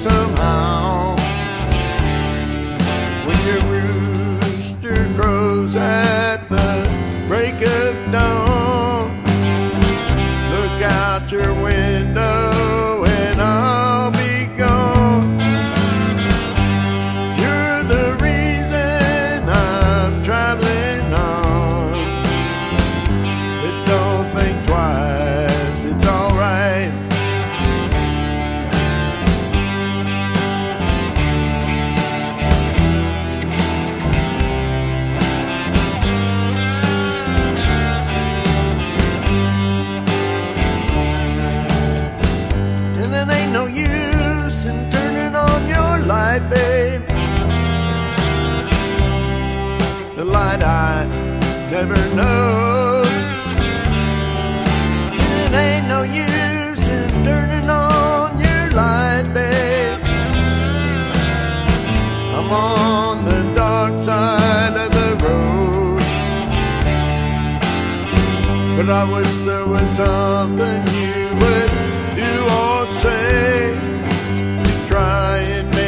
somehow. When your rooster Light I never know. It ain't no use in turning on your light, babe. I'm on the dark side of the road. But I wish there was something you would do or say to try and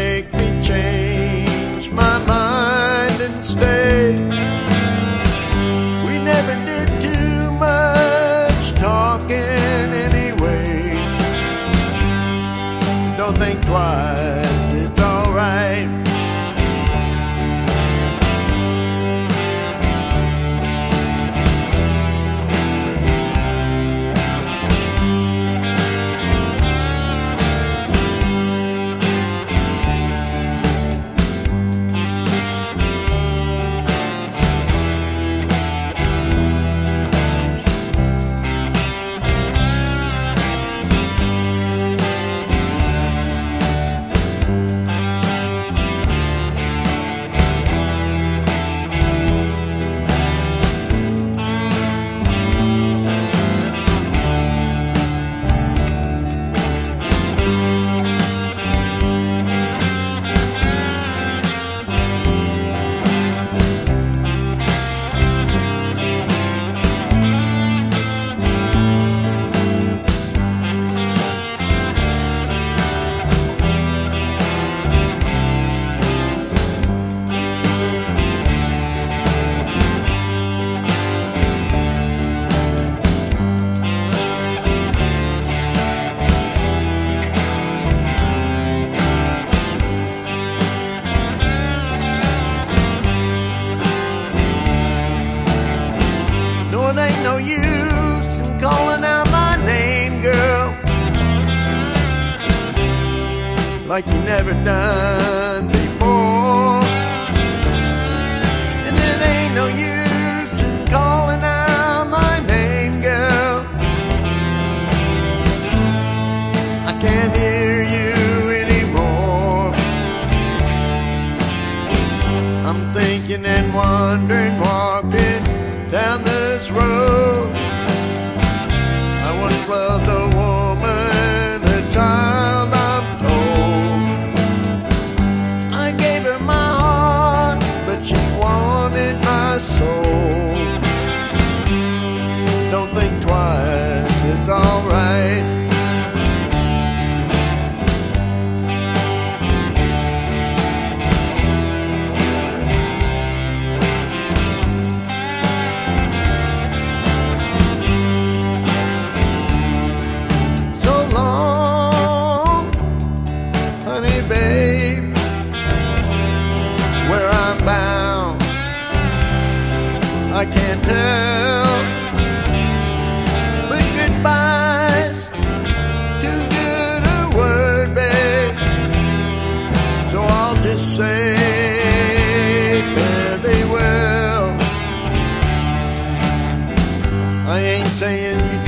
Like you never done before. And it ain't no use in calling out my name, girl. I can't hear you anymore. I'm thinking and wondering, walking down this road. But goodbyes, too good a word, babe. So I'll just say. I ain't saying you